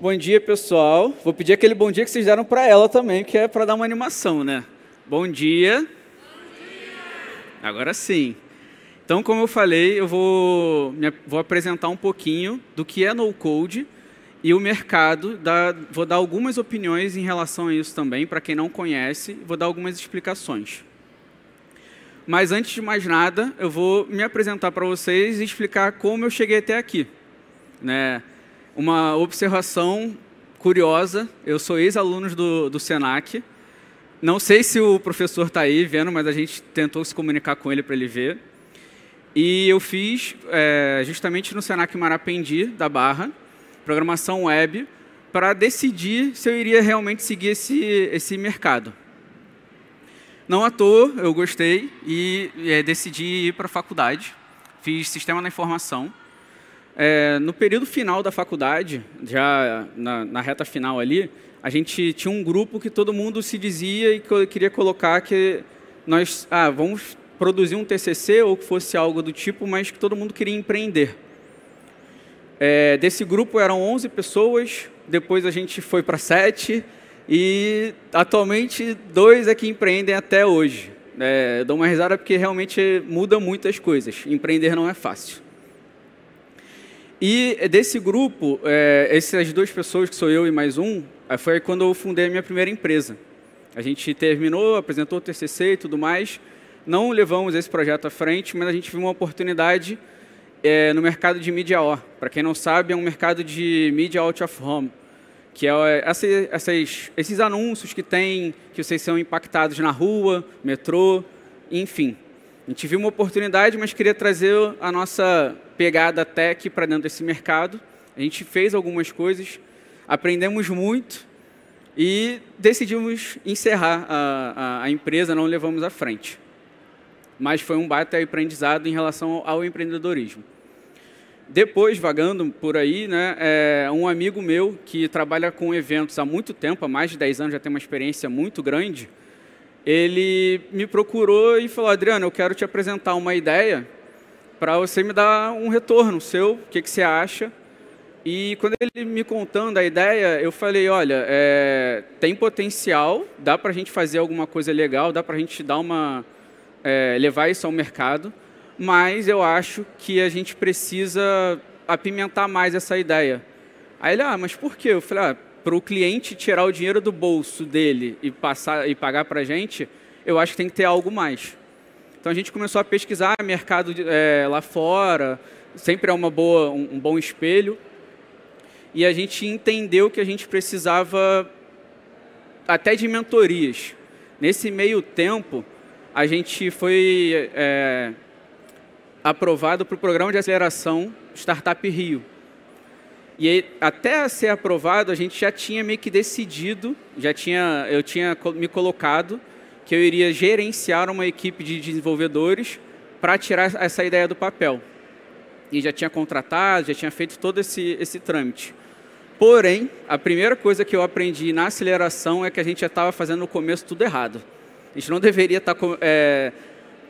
Bom dia, pessoal. Vou pedir aquele bom dia que vocês deram para ela também, que é para dar uma animação, né? Bom dia. Bom dia. Agora sim. Então, como eu falei, eu vou, vou apresentar um pouquinho do que é no-code e o mercado. Da, vou dar algumas opiniões em relação a isso também, para quem não conhece, vou dar algumas explicações. Mas antes de mais nada, eu vou me apresentar para vocês e explicar como eu cheguei até aqui. Né? Uma observação curiosa, eu sou ex-aluno do, do SENAC, não sei se o professor está aí vendo, mas a gente tentou se comunicar com ele para ele ver. E eu fiz é, justamente no Senac Marapendi, da Barra, programação web, para decidir se eu iria realmente seguir esse, esse mercado. Não à toa, eu gostei e é, decidi ir para a faculdade. Fiz sistema da informação. É, no período final da faculdade, já na, na, reta final ali, a gente tinha um grupo que todo mundo se dizia e que eu queria colocar que nós, ah, vamos produzir um TCC ou que fosse algo do tipo, mas que todo mundo queria empreender. É, desse grupo eram 11 pessoas, depois a gente foi para sete e atualmente dois é que empreendem até hoje. É, dou uma risada porque realmente muda muitas coisas. Empreender não é fácil. E desse grupo, é, essas duas pessoas, que sou eu e mais um, é, foi quando eu fundei a minha primeira empresa. A gente terminou, apresentou o TCC e tudo mais, não levamos esse projeto à frente, mas a gente viu uma oportunidade é, no mercado de mídia O. Para quem não sabe, é um mercado de mídia out of home, que é essa, essas, esses anúncios que tem, que vocês são impactados na rua, metrô, enfim. A gente viu uma oportunidade, mas queria trazer a nossa pegada tech para dentro desse mercado. A gente fez algumas coisas, aprendemos muito e decidimos encerrar a, a, a empresa, não levamos à frente mas foi um baita aprendizado em relação ao empreendedorismo. Depois, vagando por aí, né, é, um amigo meu que trabalha com eventos há muito tempo, há mais de 10 anos, já tem uma experiência muito grande, ele me procurou e falou, Adriano, eu quero te apresentar uma ideia para você me dar um retorno seu, o que, que você acha. E quando ele me contando a ideia, eu falei, olha, é, tem potencial, dá para a gente fazer alguma coisa legal, dá para a gente dar uma é, levar isso ao mercado, mas eu acho que a gente precisa apimentar mais essa ideia. Aí ele, ah, mas por quê? Eu falei, ah, para o cliente tirar o dinheiro do bolso dele e, passar, e pagar para a gente, eu acho que tem que ter algo mais. Então a gente começou a pesquisar mercado é, lá fora, sempre é uma boa, um, um bom espelho, e a gente entendeu que a gente precisava até de mentorias. Nesse meio tempo, a gente foi é, aprovado para o programa de aceleração Startup Rio. E até ser aprovado, a gente já tinha meio que decidido, já tinha, eu tinha me colocado que eu iria gerenciar uma equipe de desenvolvedores para tirar essa ideia do papel. E já tinha contratado, já tinha feito todo esse, esse trâmite. Porém, a primeira coisa que eu aprendi na aceleração é que a gente já estava fazendo no começo tudo errado. A gente não deveria estar tá é,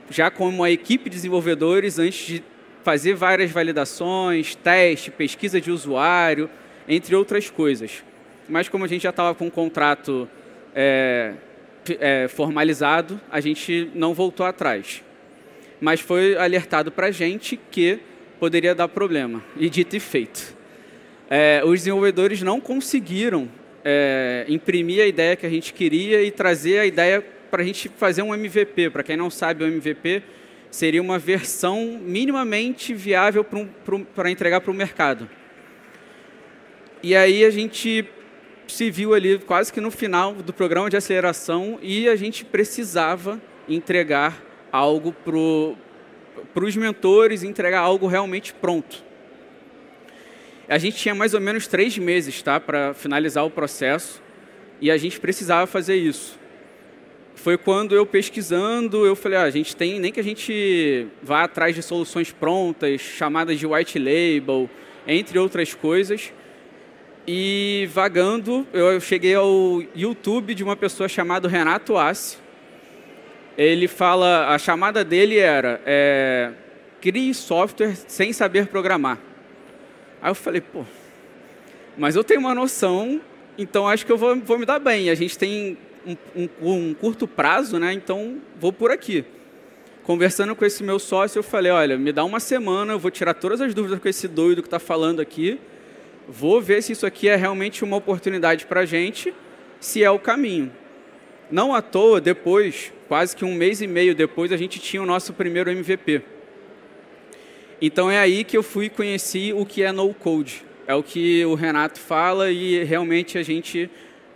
já como uma equipe de desenvolvedores antes de fazer várias validações, teste, pesquisa de usuário, entre outras coisas. Mas como a gente já estava com um contrato é, é, formalizado, a gente não voltou atrás. Mas foi alertado para a gente que poderia dar problema. E dito e feito. É, os desenvolvedores não conseguiram é, imprimir a ideia que a gente queria e trazer a ideia para a gente fazer um MVP. Para quem não sabe, o MVP seria uma versão minimamente viável para entregar para o mercado. E aí a gente se viu ali quase que no final do programa de aceleração e a gente precisava entregar algo para os mentores, entregar algo realmente pronto. A gente tinha mais ou menos três meses tá, para finalizar o processo e a gente precisava fazer isso foi quando eu pesquisando, eu falei, ah, a gente tem, nem que a gente vá atrás de soluções prontas, chamadas de white label, entre outras coisas. E vagando, eu cheguei ao YouTube de uma pessoa chamada Renato Assi. Ele fala, a chamada dele era, é, crie software sem saber programar. Aí eu falei, pô, Mas eu tenho uma noção, então acho que eu vou, vou me dar bem. A gente tem um, um, um curto prazo, né? Então vou por aqui. Conversando com esse meu sócio, eu falei: olha, me dá uma semana, eu vou tirar todas as dúvidas com esse doido que está falando aqui, vou ver se isso aqui é realmente uma oportunidade para a gente, se é o caminho. Não à toa, depois, quase que um mês e meio depois, a gente tinha o nosso primeiro MVP. Então é aí que eu fui conheci o que é no code. É o que o Renato fala e realmente a gente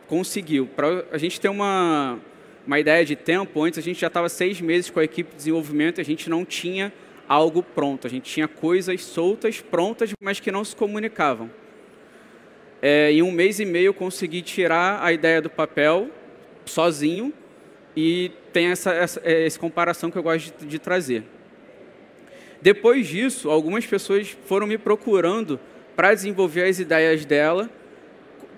conseguiu. Para a gente ter uma, uma ideia de tempo, antes a gente já estava seis meses com a equipe de desenvolvimento e a gente não tinha algo pronto. A gente tinha coisas soltas, prontas, mas que não se comunicavam. É, em um mês e meio eu consegui tirar a ideia do papel sozinho e tem essa, essa, é, essa comparação que eu gosto de, de trazer. Depois disso, algumas pessoas foram me procurando para desenvolver as ideias dela,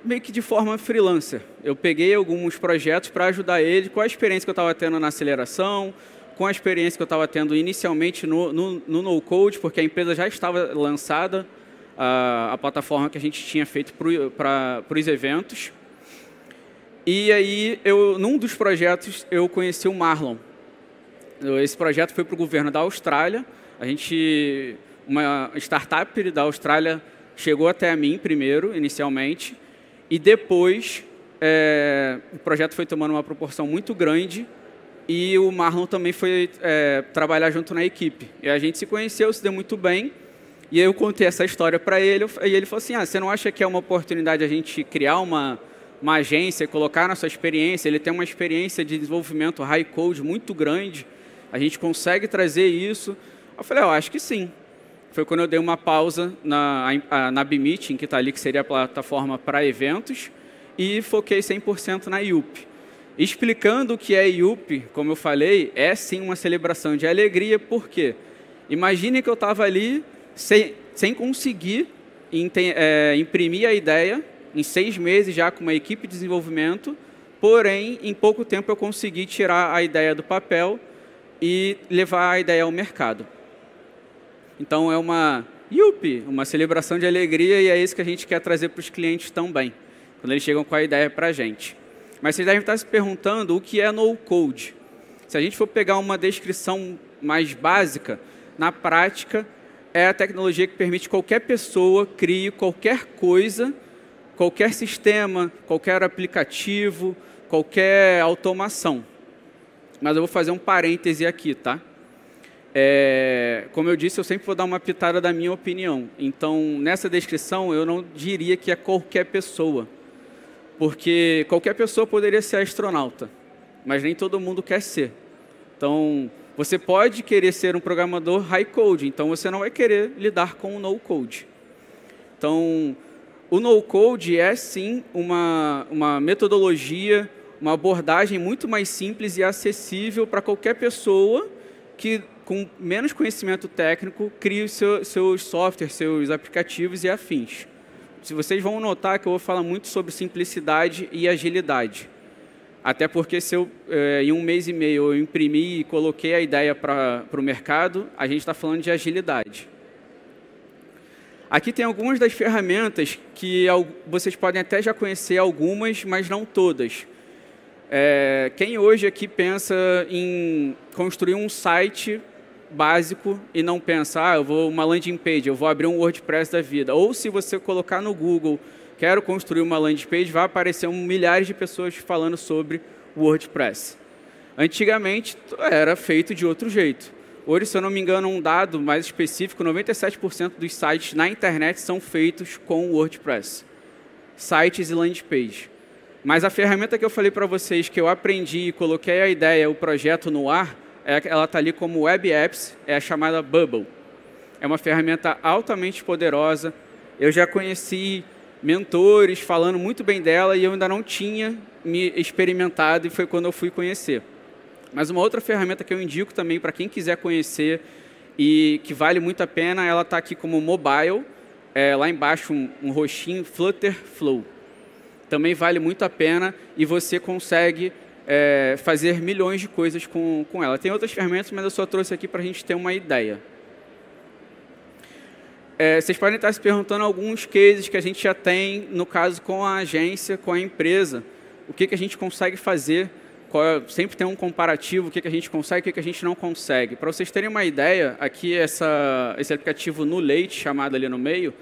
meio que de forma freelancer. Eu peguei alguns projetos para ajudar ele com a experiência que eu estava tendo na aceleração, com a experiência que eu estava tendo inicialmente no, no, no no-code, porque a empresa já estava lançada, a, a plataforma que a gente tinha feito para os eventos. E aí, eu, num dos projetos, eu conheci o Marlon. Esse projeto foi para o governo da Austrália. A gente, uma startup da Austrália chegou até a mim primeiro, inicialmente, e depois é, o projeto foi tomando uma proporção muito grande e o Marlon também foi é, trabalhar junto na equipe. E a gente se conheceu, se deu muito bem. E eu contei essa história para ele e ele falou assim: ah, você não acha que é uma oportunidade a gente criar uma uma agência, colocar na sua experiência, ele tem uma experiência de desenvolvimento high code muito grande, a gente consegue trazer isso? Eu falei, eu acho que sim. Foi quando eu dei uma pausa na, na BMeeting, que está ali, que seria a plataforma para eventos, e foquei 100% na IUP. Explicando o que é IUP, como eu falei, é sim uma celebração de alegria, por quê? Imagine que eu estava ali sem, sem conseguir é, imprimir a ideia em seis meses já com uma equipe de desenvolvimento, porém, em pouco tempo eu consegui tirar a ideia do papel e levar a ideia ao mercado. Então é uma yupi, uma celebração de alegria e é isso que a gente quer trazer para os clientes também, quando eles chegam com a ideia para a gente. Mas vocês devem estar se perguntando o que é no-code. Se a gente for pegar uma descrição mais básica, na prática, é a tecnologia que permite qualquer pessoa crie qualquer coisa qualquer sistema, qualquer aplicativo, qualquer automação. Mas eu vou fazer um parêntese aqui, tá? É, como eu disse, eu sempre vou dar uma pitada da minha opinião. Então, nessa descrição, eu não diria que é qualquer pessoa. Porque qualquer pessoa poderia ser astronauta, mas nem todo mundo quer ser. Então, você pode querer ser um programador high code, então você não vai querer lidar com o no code. Então, o no-code é sim uma, uma metodologia, uma abordagem muito mais simples e acessível para qualquer pessoa que, com menos conhecimento técnico, crie os seu, seus softwares, seus aplicativos e afins. Se vocês vão notar que eu vou falar muito sobre simplicidade e agilidade. Até porque se eu, é, em um mês e meio, eu imprimi e coloquei a ideia para o mercado, a gente está falando de agilidade. Aqui tem algumas das ferramentas que vocês podem até já conhecer algumas, mas não todas. É, quem hoje aqui pensa em construir um site básico e não pensa, ah, eu vou uma landing page, eu vou abrir um WordPress da vida. Ou se você colocar no Google, quero construir uma landing page, vai aparecer um, milhares de pessoas falando sobre WordPress. Antigamente era feito de outro jeito. Hoje, se eu não me engano, um dado mais específico, 97% dos sites na internet são feitos com WordPress. Sites e landing page. Mas a ferramenta que eu falei para vocês, que eu aprendi e coloquei a ideia, o projeto no ar, ela está ali como Web Apps, é a chamada Bubble. É uma ferramenta altamente poderosa. Eu já conheci mentores falando muito bem dela e eu ainda não tinha me experimentado e foi quando eu fui conhecer. Mas uma outra ferramenta que eu indico também para quem quiser conhecer e que vale muito a pena, ela está aqui como mobile, é, lá embaixo um, um roxinho, Flutter Flow. Também vale muito a pena e você consegue é, fazer milhões de coisas com, com ela. Tem outras ferramentas, mas eu só trouxe aqui para a gente ter uma ideia. é, vocês podem estar se perguntando alguns cases que a gente já tem, no caso com a agência, com a empresa. O que, que a gente consegue fazer? É, sempre tem um comparativo, o que, que a gente consegue o que, que a gente não consegue. Para vocês terem uma ideia, aqui essa, esse aplicativo no leite, chamado ali no meio,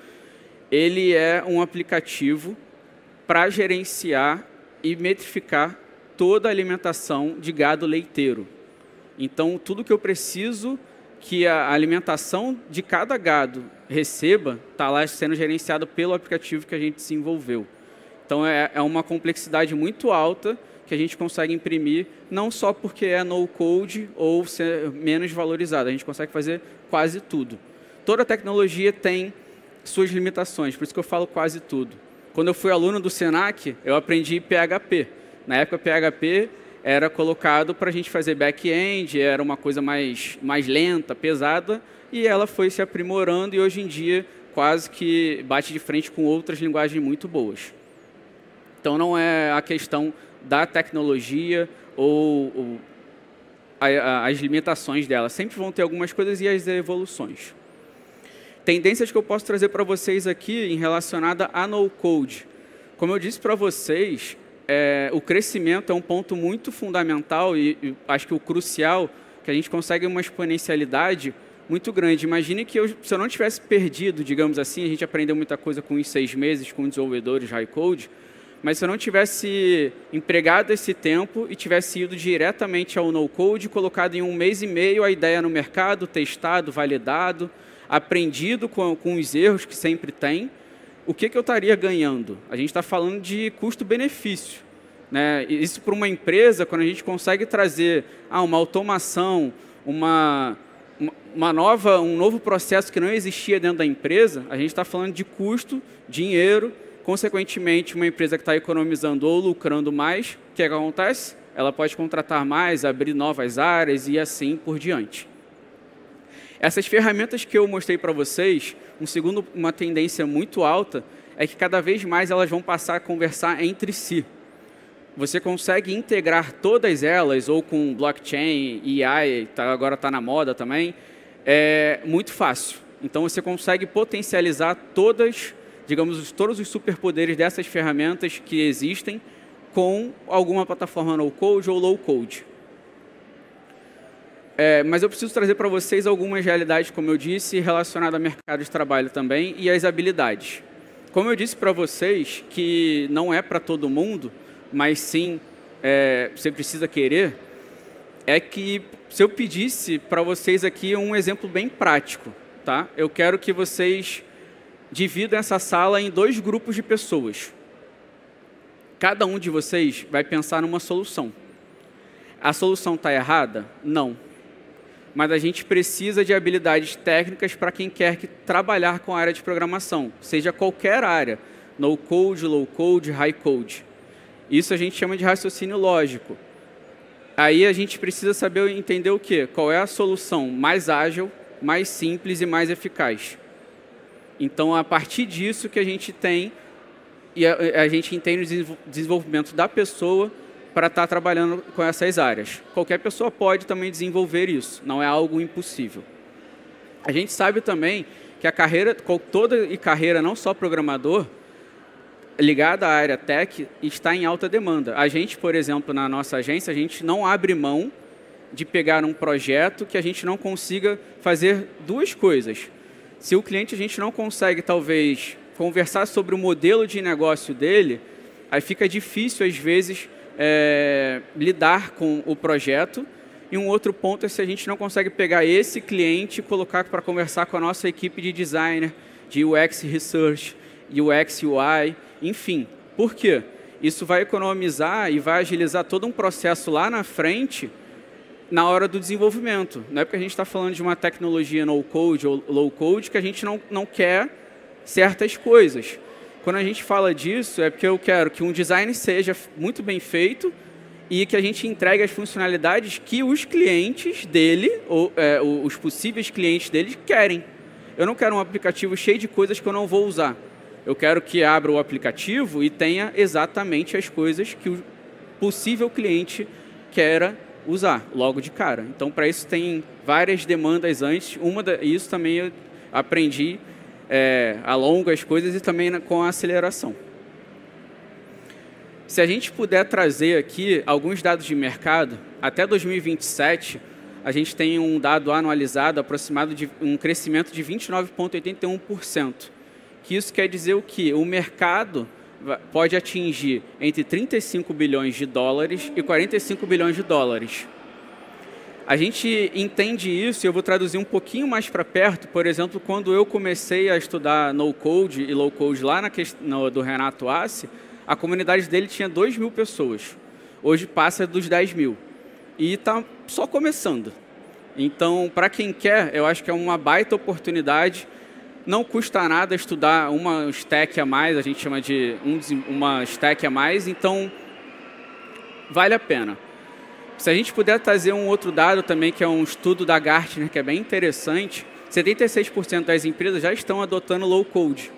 ele é um aplicativo para gerenciar e metrificar toda a alimentação de gado leiteiro. Então, tudo que eu preciso que a alimentação de cada gado receba está lá sendo gerenciado pelo aplicativo que a gente desenvolveu. Então, é, é uma complexidade muito alta que a gente consegue imprimir, não só porque é no-code ou ser menos valorizado, a gente consegue fazer quase tudo. Toda tecnologia tem suas limitações, por isso que eu falo quase tudo. Quando eu fui aluno do Senac, eu aprendi PHP. Na época, PHP era colocado para a gente fazer back-end, era uma coisa mais, mais lenta, pesada, e ela foi se aprimorando e hoje em dia quase que bate de frente com outras linguagens muito boas. Então não é a questão da tecnologia ou, ou a, a, as limitações dela, sempre vão ter algumas coisas e as evoluções. Tendências que eu posso trazer para vocês aqui em relacionada a no-code. Como eu disse para vocês, é, o crescimento é um ponto muito fundamental e, e, acho que o crucial, que a gente consegue uma exponencialidade muito grande. Imagine que eu, se eu não tivesse perdido, digamos assim, a gente aprendeu muita coisa com os seis meses com desenvolvedores high code, mas se eu não tivesse empregado esse tempo e tivesse ido diretamente ao no-code, colocado em um mês e meio a ideia no mercado, testado, validado, aprendido com, com os erros que sempre tem, o que, que eu estaria ganhando? A gente está falando de custo-benefício. Né? Isso para uma empresa, quando a gente consegue trazer ah, uma automação, uma, uma nova, um novo processo que não existia dentro da empresa, a gente está falando de custo, dinheiro, consequentemente, uma empresa que está economizando ou lucrando mais, o que, é que acontece? Ela pode contratar mais, abrir novas áreas e assim por diante. Essas ferramentas que eu mostrei para vocês, um segundo, uma tendência muito alta é que cada vez mais elas vão passar a conversar entre si. Você consegue integrar todas elas, ou com blockchain, AI, tá, agora está na moda também, é muito fácil. Então você consegue potencializar todas, digamos, todos os superpoderes dessas ferramentas que existem com alguma plataforma no code ou low code. É, mas eu preciso trazer para vocês algumas realidades, como eu disse, relacionadas ao mercado de trabalho também e às habilidades. Como eu disse para vocês, que não é para todo mundo, mas sim é, você precisa querer, é que se eu pedisse para vocês aqui um exemplo bem prático, tá? Eu quero que vocês dividam essa sala em dois grupos de pessoas. Cada um de vocês vai pensar numa solução. A solução está errada? Não mas a gente precisa de habilidades técnicas para quem quer que trabalhar com a área de programação, seja qualquer área, no code, low code, high code. Isso a gente chama de raciocínio lógico. Aí a gente precisa saber entender o quê? Qual é a solução mais ágil, mais simples e mais eficaz. Então, a partir disso que a gente tem e a, a gente entende o desenvolvimento da pessoa para estar tá trabalhando com essas áreas. Qualquer pessoa pode também desenvolver isso, não é algo impossível. A gente sabe também que a carreira, toda e carreira, não só programador, ligada à área tech, está em alta demanda. A gente, por exemplo, na nossa agência, a gente não abre mão de pegar um projeto que a gente não consiga fazer duas coisas. Se o cliente a gente não consegue, talvez, conversar sobre o modelo de negócio dele, aí fica difícil, às vezes, é, lidar com o projeto. E um outro ponto é se a gente não consegue pegar esse cliente e colocar para conversar com a nossa equipe de designer, de UX Research, UX UI, enfim. Por quê? Isso vai economizar e vai agilizar todo um processo lá na frente na hora do desenvolvimento. Não é porque a gente está falando de uma tecnologia no-code ou low-code que a gente não, não quer certas coisas. Quando a gente fala disso, é porque eu quero que um design seja muito bem feito e que a gente entregue as funcionalidades que os clientes dele, ou é, os possíveis clientes dele, querem. Eu não quero um aplicativo cheio de coisas que eu não vou usar. Eu quero que abra o aplicativo e tenha exatamente as coisas que o possível cliente queira usar logo de cara. Então, para isso tem várias demandas antes. Uma isso também eu aprendi é, alonga as coisas e também com a aceleração. Se a gente puder trazer aqui alguns dados de mercado, até 2027, a gente tem um dado anualizado aproximado de um crescimento de 29,81%. Que isso quer dizer o que? O mercado pode atingir entre 35 bilhões de dólares e 45 bilhões de dólares. A gente entende isso e eu vou traduzir um pouquinho mais para perto. Por exemplo, quando eu comecei a estudar no-code e low-code lá na questão do Renato Assi, a comunidade dele tinha 2 mil pessoas. Hoje passa dos 10 mil. E está só começando. Então, para quem quer, eu acho que é uma baita oportunidade. Não custa nada estudar uma stack a mais, a gente chama de um, uma stack a mais, então vale a pena. Se a gente puder trazer um outro dado também, que é um estudo da Gartner, que é bem interessante, 76% das empresas já estão adotando low code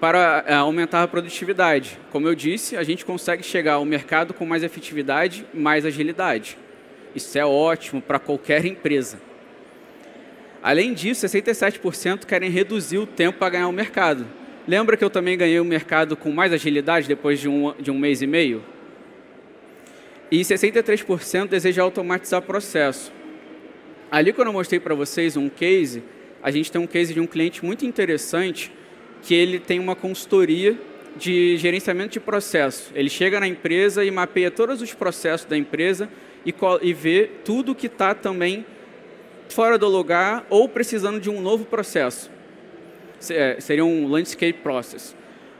para eh, aumentar a produtividade. Como eu disse, a gente consegue chegar ao mercado com mais efetividade, mais agilidade. Isso é ótimo para qualquer empresa. Além disso, 67% querem reduzir o tempo para ganhar o mercado. Lembra que eu também ganhei o mercado com mais agilidade depois de um, de um mês e meio? E 63% desejam automatizar o processo. Ali, quando eu mostrei para vocês um case, a gente tem um case de um cliente muito interessante que ele tem uma consultoria de gerenciamento de processo. Ele chega na empresa e mapeia todos os processos da empresa e, e vê tudo que está também fora do lugar ou precisando de um novo processo. É, seria um landscape process.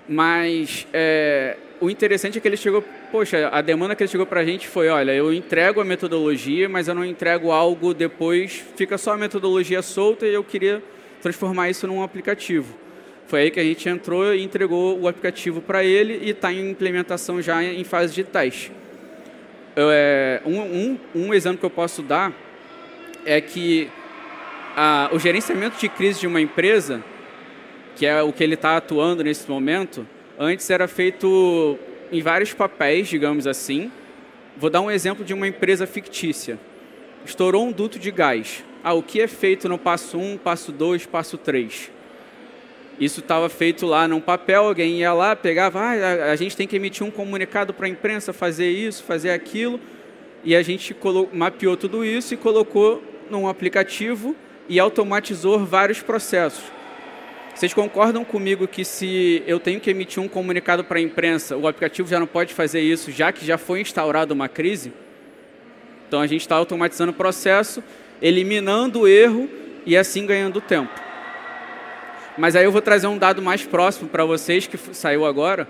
Mas é, o interessante é que ele chegou, poxa, a demanda que ele chegou para a gente foi, olha, eu entrego a metodologia, mas eu não entrego algo depois, fica só a metodologia solta e eu queria transformar isso num aplicativo. Foi aí que a gente entrou e entregou o aplicativo para ele e está em implementação já em fase de teste. É, um, um, um exemplo que eu posso dar é que a, o gerenciamento de crise de uma empresa, que é o que ele está atuando nesse momento, Antes era feito em vários papéis, digamos assim. Vou dar um exemplo de uma empresa fictícia. Estourou um duto de gás. Ah, o que é feito no passo 1, passo 2, passo 3? Isso estava feito lá num papel, alguém ia lá, pegava, ah, a gente tem que emitir um comunicado para a imprensa, fazer isso, fazer aquilo. E a gente mapeou tudo isso e colocou num aplicativo e automatizou vários processos. Vocês concordam comigo que se eu tenho que emitir um comunicado para a imprensa, o aplicativo já não pode fazer isso, já que já foi instaurada uma crise? Então a gente está automatizando o processo, eliminando o erro e assim ganhando tempo. Mas aí eu vou trazer um dado mais próximo para vocês, que saiu agora.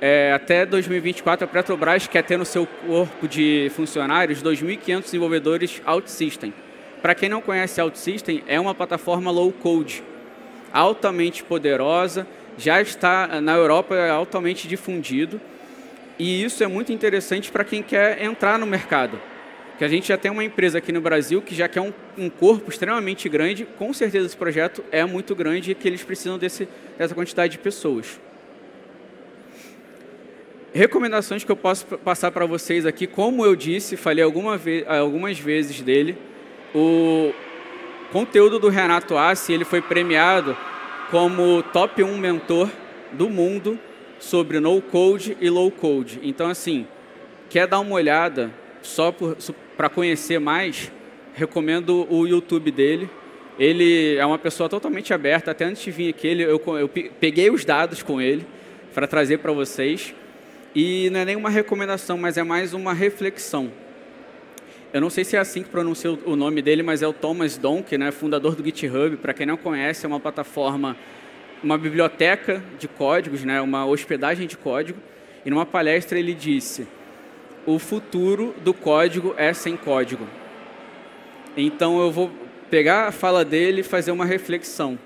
É, até 2024, a Petrobras quer ter no seu corpo de funcionários 2.500 desenvolvedores OutSystem. Para quem não conhece OutSystem, é uma plataforma low-code altamente poderosa, já está na Europa é altamente difundido. E isso é muito interessante para quem quer entrar no mercado. Que a gente já tem uma empresa aqui no Brasil que já quer um, um corpo extremamente grande, com certeza esse projeto é muito grande e que eles precisam desse, dessa quantidade de pessoas. Recomendações que eu posso passar para vocês aqui, como eu disse, falei alguma ve algumas vezes dele, o, conteúdo do Renato Assi, ele foi premiado como top 1 mentor do mundo sobre no code e low code. Então assim, quer dar uma olhada só para conhecer mais, recomendo o YouTube dele. Ele é uma pessoa totalmente aberta, até antes de vir aqui, ele, eu, eu peguei os dados com ele para trazer para vocês. E não é nenhuma recomendação, mas é mais uma reflexão. Eu não sei se é assim que pronuncia o nome dele, mas é o Thomas Donk, né, fundador do GitHub. Para quem não conhece, é uma plataforma, uma biblioteca de códigos, né, uma hospedagem de código. E numa palestra ele disse: o futuro do código é sem código. Então eu vou pegar a fala dele e fazer uma reflexão.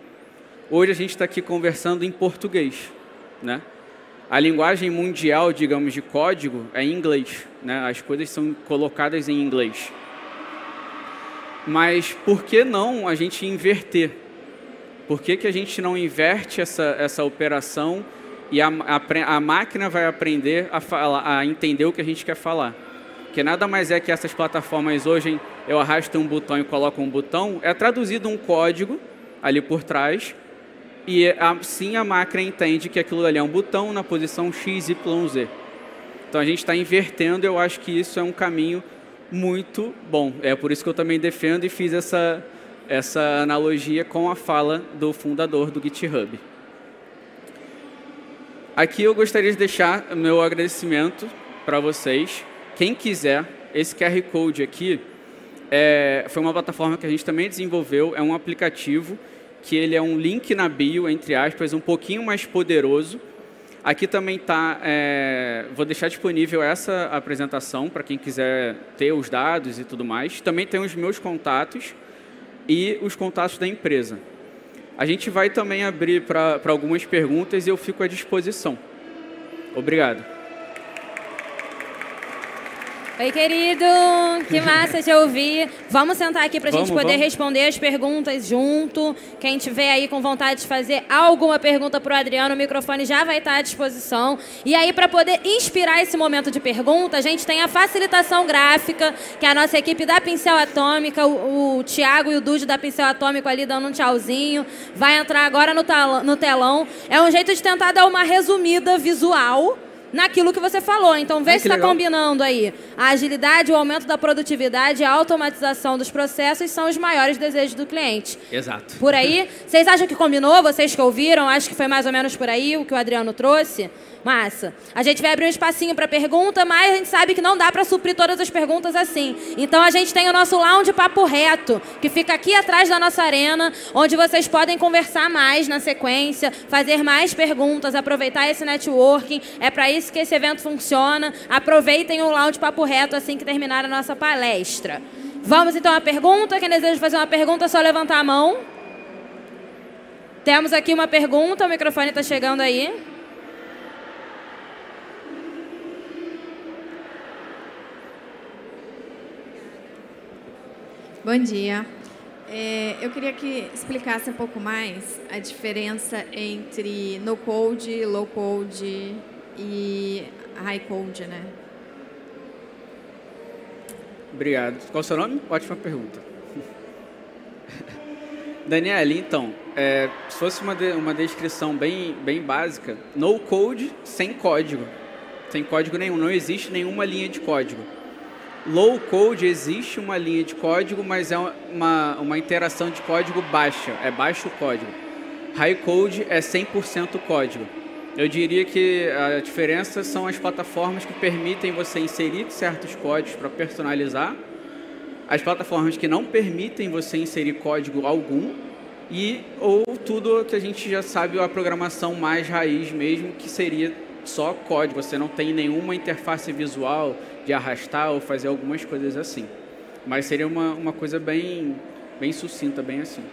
Hoje a gente está aqui conversando em português, né? A linguagem mundial, digamos, de código é em inglês. Né? As coisas são colocadas em inglês. Mas por que não a gente inverter? Por que, que a gente não inverte essa, essa operação e a, a, a máquina vai aprender a, a entender o que a gente quer falar? Que nada mais é que essas plataformas hoje, eu arrasto um botão e coloco um botão, é traduzido um código ali por trás e assim a máquina entende que aquilo ali é um botão na posição X, Y, Z. Então a gente está invertendo, eu acho que isso é um caminho muito bom. É por isso que eu também defendo e fiz essa, essa analogia com a fala do fundador do GitHub. Aqui eu gostaria de deixar meu agradecimento para vocês. Quem quiser, esse QR Code aqui é, foi uma plataforma que a gente também desenvolveu, é um aplicativo que ele é um link na bio, entre aspas, um pouquinho mais poderoso. Aqui também está, é, vou deixar disponível essa apresentação para quem quiser ter os dados e tudo mais. Também tem os meus contatos e os contatos da empresa. A gente vai também abrir para algumas perguntas e eu fico à disposição. Obrigado. Oi, querido. Que massa te ouvir. Vamos sentar aqui para a gente poder vamos. responder as perguntas junto. Quem tiver aí com vontade de fazer alguma pergunta para o Adriano, o microfone já vai estar à disposição. E aí, para poder inspirar esse momento de pergunta, a gente tem a facilitação gráfica, que é a nossa equipe da Pincel Atômica, o, o Tiago e o Dude da Pincel Atômico ali dando um tchauzinho. Vai entrar agora no, no telão. É um jeito de tentar dar uma resumida visual naquilo que você falou. Então, vê se está combinando aí. A agilidade, o aumento da produtividade e a automatização dos processos são os maiores desejos do cliente. Exato. Por aí, vocês acham que combinou? Vocês que ouviram, acho que foi mais ou menos por aí o que o Adriano trouxe. Massa. A gente vai abrir um espacinho para pergunta, mas a gente sabe que não dá para suprir todas as perguntas assim. Então a gente tem o nosso lounge papo reto, que fica aqui atrás da nossa arena, onde vocês podem conversar mais na sequência, fazer mais perguntas, aproveitar esse networking. É para isso que esse evento funciona. Aproveitem o lounge papo reto assim que terminar a nossa palestra. Vamos então à pergunta. Quem deseja fazer uma pergunta, é só levantar a mão. Temos aqui uma pergunta, o microfone está chegando aí. Bom dia. É, eu queria que explicasse um pouco mais a diferença entre no code, low code e high code, né? Obrigado. Qual o seu nome? Ótima pergunta. Daniela, então, é, se fosse uma, de, uma descrição bem, bem básica, no code sem código. Sem código nenhum, não existe nenhuma linha de código Low code existe uma linha de código, mas é uma, uma interação de código baixa, é baixo código. High code é 100% código. Eu diria que a diferença são as plataformas que permitem você inserir certos códigos para personalizar, as plataformas que não permitem você inserir código algum e ou tudo que a gente já sabe a programação mais raiz mesmo, que seria só código, você não tem nenhuma interface visual de arrastar ou fazer algumas coisas assim. Mas seria uma, uma coisa bem, bem sucinta, bem assim.